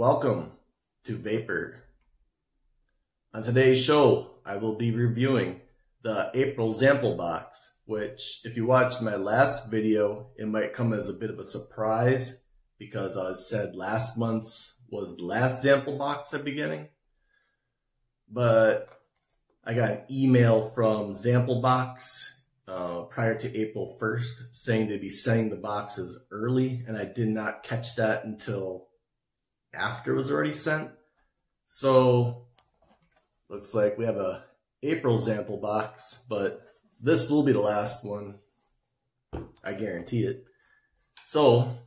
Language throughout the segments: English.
welcome to Vapor. On today's show, I will be reviewing the April sample box, which if you watched my last video, it might come as a bit of a surprise because I said last month's was the last sample box at the beginning. But I got an email from Zample Box uh, prior to April 1st saying they'd be sending the boxes early, and I did not catch that until after it was already sent. So looks like we have a April sample box, but this will be the last one. I guarantee it. So,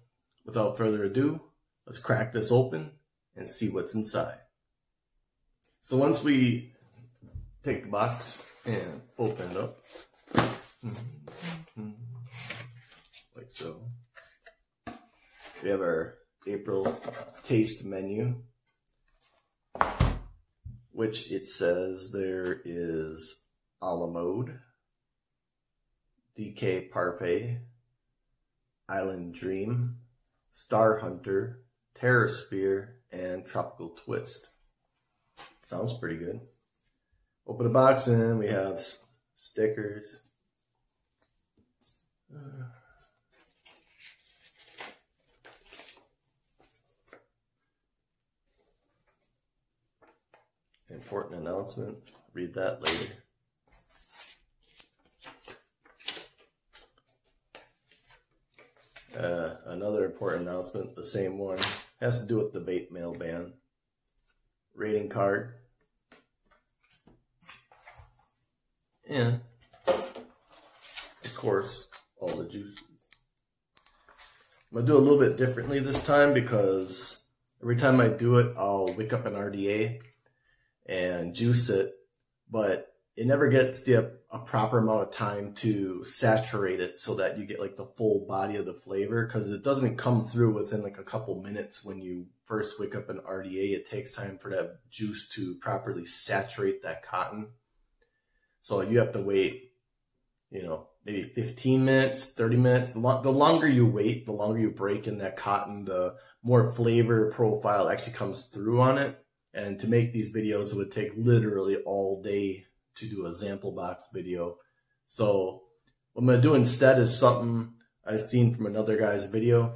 without further ado, let's crack this open and see what's inside. So once we take the box and open it up, like so, we have our April taste menu, which it says there is a la mode, DK Parfait, Island Dream, Star Hunter, Terror Sphere, and Tropical Twist. Sounds pretty good. Open the box and we have stickers. Important announcement. Read that later. Uh, another important announcement, the same one, has to do with the vape mail ban. Rating card. And, of course, all the juices. I'm going to do a little bit differently this time because every time I do it, I'll wake up an RDA and juice it, but it never gets the a proper amount of time to saturate it so that you get like the full body of the flavor because it doesn't come through within like a couple minutes when you first wake up an RDA. It takes time for that juice to properly saturate that cotton. So you have to wait, you know, maybe 15 minutes, 30 minutes. The, lo- the longer you wait, the longer you break in that cotton, the more flavor profile actually comes through on it. And to make these videos, it would take literally all day to do a sample box video. So what I'm going to do instead is something I've seen from another guy's video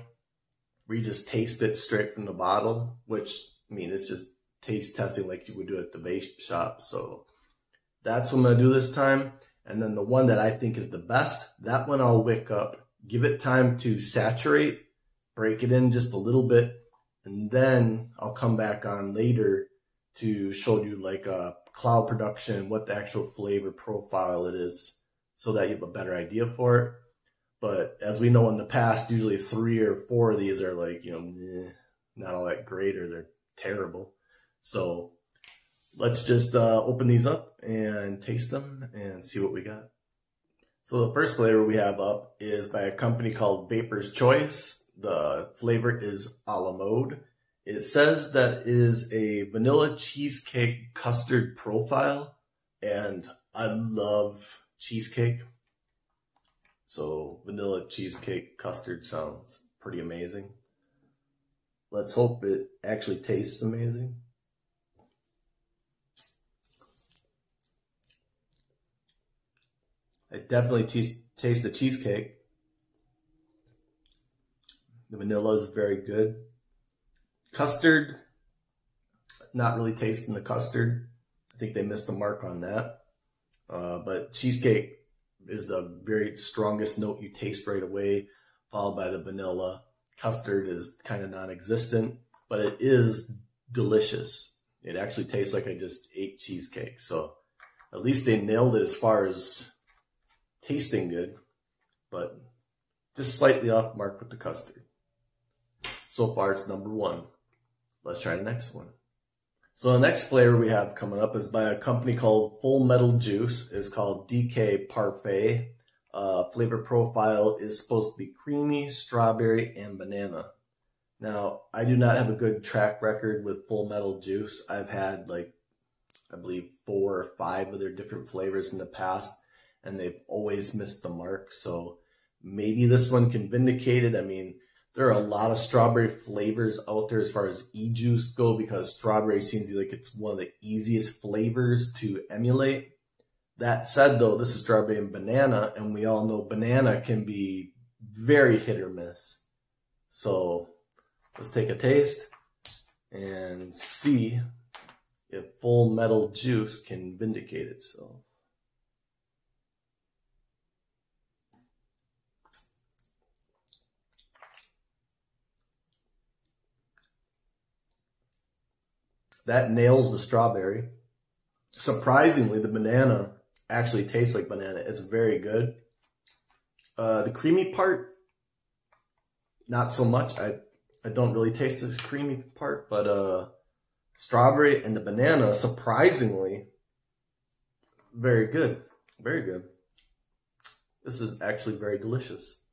where you just taste it straight from the bottle, which I mean, it's just taste testing like you would do at the vape shop. So that's what I'm going to do this time. And then the one that I think is the best, that one I'll wick up, give it time to saturate, break it in just a little bit, and then I'll come back on later to show you like a cloud production, what the actual flavor profile it is, so that you have a better idea for it. But as we know in the past, usually three or four of these are like, you know, not all that great or they're terrible. So let's just uh, open these up and taste them and see what we got. So the first flavor we have up is by a company called Vapor's Choice. The flavor is a la mode. It says that is a vanilla cheesecake custard profile, and I love cheesecake. So vanilla cheesecake custard sounds pretty amazing. Let's hope it actually tastes amazing. I definitely taste the cheesecake. The vanilla is very good. Custard, not really tasting the custard. I think they missed the mark on that. Uh, but cheesecake is the very strongest note you taste right away, followed by the vanilla. Custard is kind of non-existent, but it is delicious. It actually tastes like I just ate cheesecake. So at least they nailed it as far as tasting good, but just slightly off mark with the custard. So far, it's number one. Let's try the next one. So the next flavor we have coming up is by a company called Full Metal Juice. It's called DK Parfait. Uh, flavor profile is supposed to be creamy, strawberry, and banana. Now, I do not have a good track record with Full Metal Juice. I've had like, I believe four or five of their different flavors in the past and they've always missed the mark. So maybe this one can vindicate it. I mean, there are a lot of strawberry flavors out there as far as e-juice go because strawberry seems like it's one of the easiest flavors to emulate. That said though, this is strawberry and banana and we all know banana can be very hit or miss. So let's take a taste and see if full metal juice can vindicate itself. That nails the strawberry. Surprisingly, the banana actually tastes like banana. It's very good. Uh, the creamy part, not so much. I I don't really taste the creamy part, but uh, strawberry and the banana, surprisingly, very good. Very good. This is actually very delicious.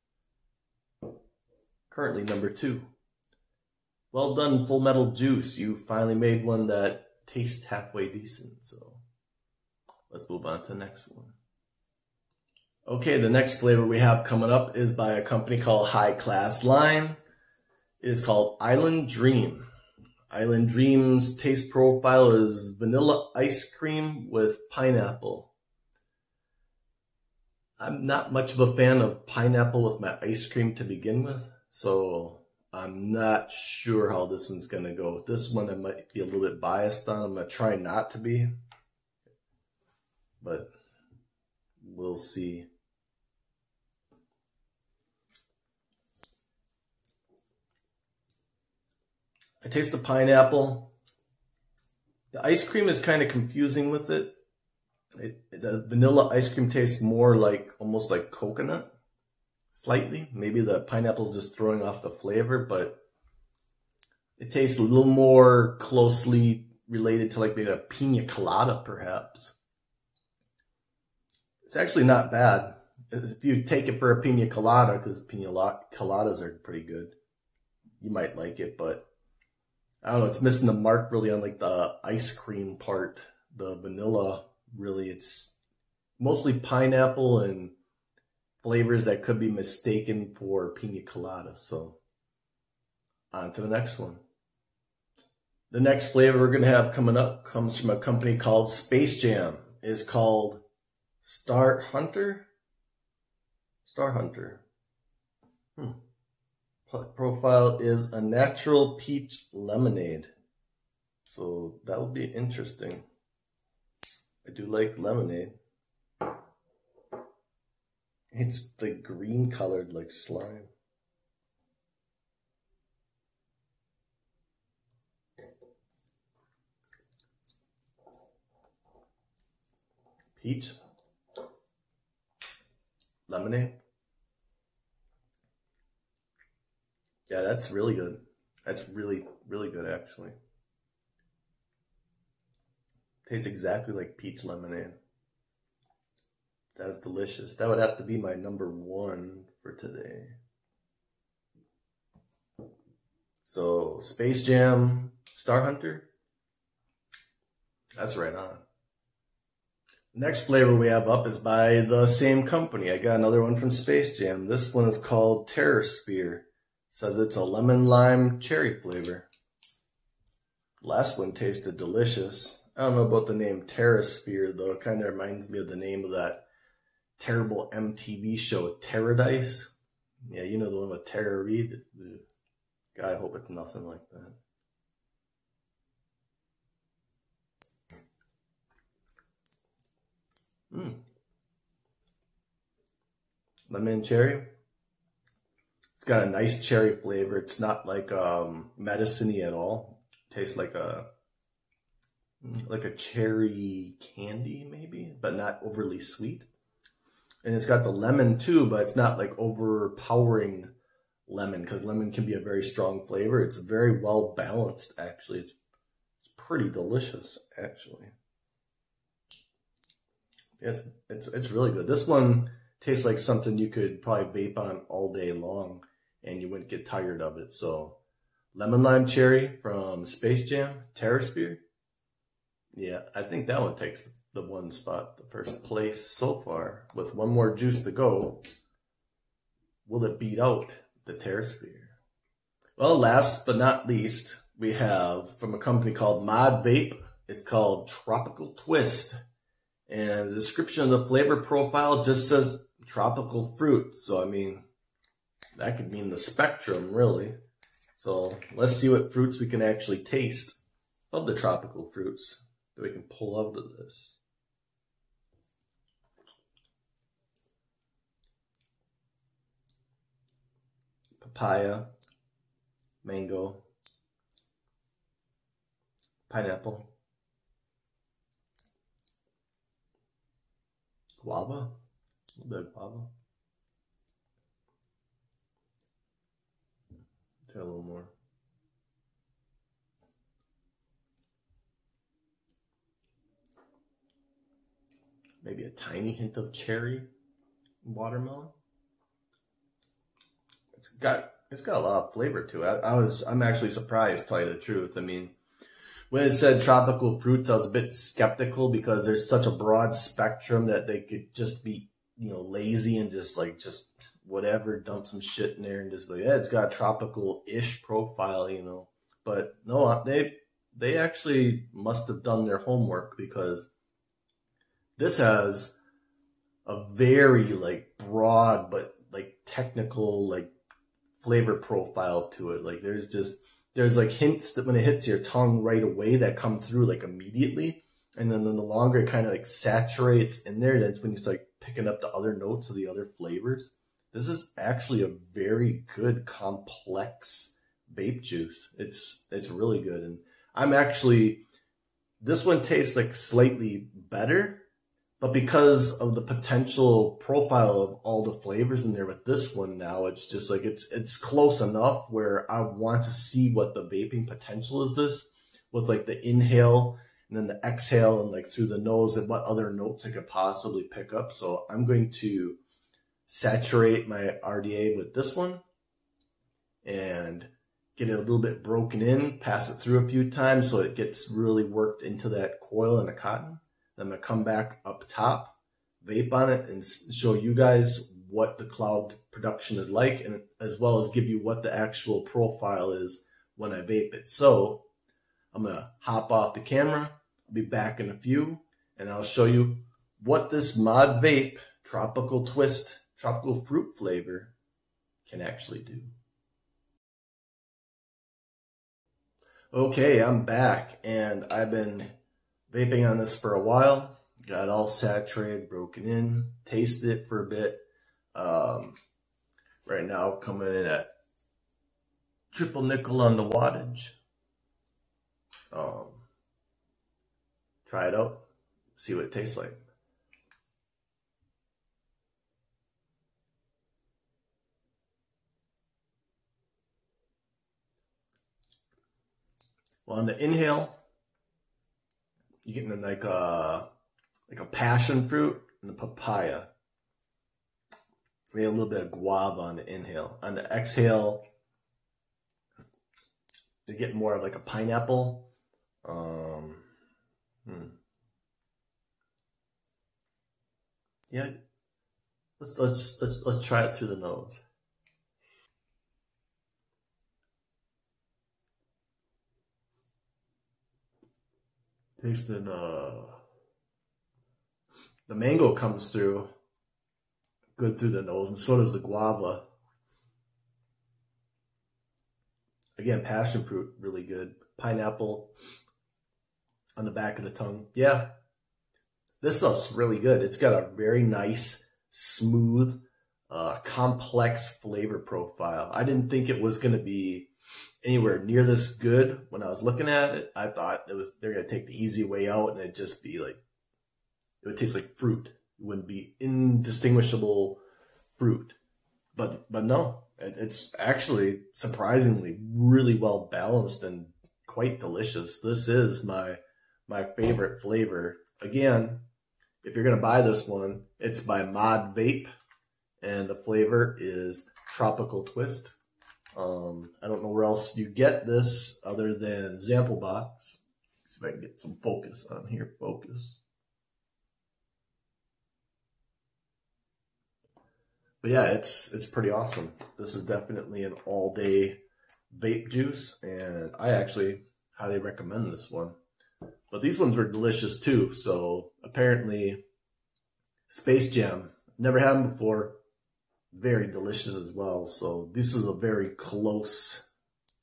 Currently number two. Well done, Full Metal Juice. You finally made one that tastes halfway decent. So let's move on to the next one. Okay, the next flavor we have coming up is by a company called High Class Lime. It is called Island Dream. Island Dream's taste profile is vanilla ice cream with pineapple. I'm not much of a fan of pineapple with my ice cream to begin with, so I'm not sure how this one's going to go. This one I might be a little bit biased on. I'm going to try not to be. But we'll see. I taste the pineapple. The ice cream is kind of confusing with it. it. The vanilla ice cream tastes more like almost like coconut slightly. Maybe the pineapple's just throwing off the flavor, but it tastes a little more closely related to like maybe a pina colada, perhaps. It's actually not bad. If you take it for a pina colada, because pina coladas are pretty good, you might like it, but I don't know, it's missing the mark really on like the ice cream part. The vanilla, really, it's mostly pineapple and flavors that could be mistaken for pina colada. So on to the next one. The next flavor we're going to have coming up comes from a company called Space Jam. Is called Star Hunter. Star Hunter. Hmm. Profile is a natural peach lemonade. So that would be interesting. I do like lemonade. It's the green colored like slime. Peach. Lemonade. Yeah, that's really good. That's really, really good actually. Tastes exactly like peach lemonade. That's delicious. That would have to be my number one for today. So, Space Jam, Star Hunter. That's right on. Next flavor we have up is by the same company. I got another one from Space Jam. This one is called Terror Sphere. Says it's a lemon lime cherry flavor. Last one tasted delicious. I don't know about the name Terror Sphere though. It kind of reminds me of the name of that terrible MTV show Taradise. Yeah, you know the one with Tara Reid. I hope it's nothing like that. Hmm. Lemon cherry. It's got a nice cherry flavor. It's not like um medicine at all. It tastes like a like a cherry candy maybe, but not overly sweet and it's got the lemon too, but it's not like overpowering lemon because lemon can be a very strong flavor. It's very well balanced actually. It's it's pretty delicious actually. It's it's it's really good. This one tastes like something you could probably vape on all day long and you wouldn't get tired of it. So lemon lime cherry from Space Jam, Terrasphere. Yeah, I think that one takes the one spot, the first place so far, with one more juice to go, will it beat out the Terrasphere? Well, last but not least, we have from a company called Mod Vape. It's called Tropical Twist. And the description of the flavor profile just says tropical fruit. So, I mean, that could mean the spectrum, really. So, let's see what fruits we can actually taste of the tropical fruits that we can pull out of this. Papaya, mango, pineapple, guava, a little bit of guava. Try a little more. Maybe a tiny hint of cherry, watermelon. It's got it's got a lot of flavor to it. I, I was I'm actually surprised, to tell you the truth. I mean, when it said tropical fruits, I was a bit skeptical because there's such a broad spectrum that they could just be, you know, lazy and just like just whatever, dump some shit in there and just like, yeah, it's got a tropical ish profile, you know. But no, uh, they they actually must have done their homework because this has a very like broad but like technical like flavor profile to it. Like there's just there's like hints that when it hits your tongue right away that come through like immediately. And then, then the longer it kind of like saturates in there, that's when you start picking up the other notes of the other flavors. This is actually a very good complex vape juice. It's it's really good. And I'm actually this one tastes like slightly better but because of the potential profile of all the flavors in there with this one now, it's just like it's it's close enough where I want to see what the vaping potential is this with like the inhale and then the exhale and like through the nose and what other notes I could possibly pick up. So I'm going to saturate my RDA with this one and get it a little bit broken in, pass it through a few times so it gets really worked into that coil and the cotton. I'm going to come back up top, vape on it, and show you guys what the cloud production is like, and as well as give you what the actual profile is when I vape it. So I'm going to hop off the camera. I'll be back in a few, and I'll show you what this mod vape tropical twist, tropical fruit flavor can actually do. Okay, I'm back and I've been vaping on this for a while. Got all saturated, broken in, tasted it for a bit. Um, right now coming in at triple nickel on the wattage. Um, try it out, see what it tastes like. Well, on the inhale, you're getting like a like a passion fruit and the papaya. Maybe a little bit of guava on the inhale. On the exhale, you get more of like a pineapple. Um, hmm. Yeah, let's let's let's let's try it through the nose. Tasting uh the mango comes through good through the nose and so does the guava. Again passion fruit really good. Pineapple on the back of the tongue. Yeah. This stuff's really good. It's got a very nice smooth uh, complex flavor profile. I didn't think it was going to be anywhere near this good when I was looking at it. I thought it was they're gonna take the easy way out and it'd just be like it would taste like fruit. It wouldn't be indistinguishable fruit. But but no, it, it's actually surprisingly really well balanced and quite delicious. This is my my favorite flavor. Again, if you're gonna buy this one, it's by Mod Vape, and the flavor is Tropical Twist. Um, I don't know where else you get this other than Zample Box. See if I can get some focus on here. Focus. But yeah, it's it's pretty awesome. This is definitely an all day vape juice, and I actually highly recommend this one. But these ones were delicious too. So apparently, Space Jam, never had them before, very delicious as well. So this is a very close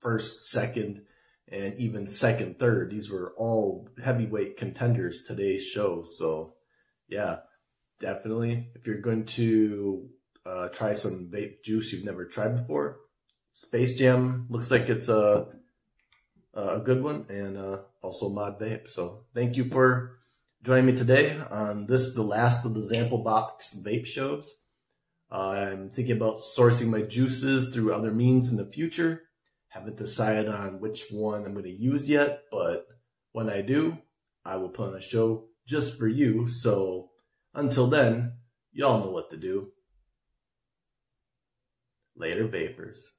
first, second, and even second, third. These were all heavyweight contenders today's show. So yeah, definitely. If you're going to uh, try some vape juice you've never tried before, Space Jam looks like it's a a good one, and uh, also Mod Vape. So thank you for joining me today on this, the last of the Zample Box vape shows. I'm thinking about sourcing my juices through other means in the future. Haven't decided on which one I'm going to use yet, but when I do, I will put on a show just for you. So until then, y'all know what to do. Later, vapors.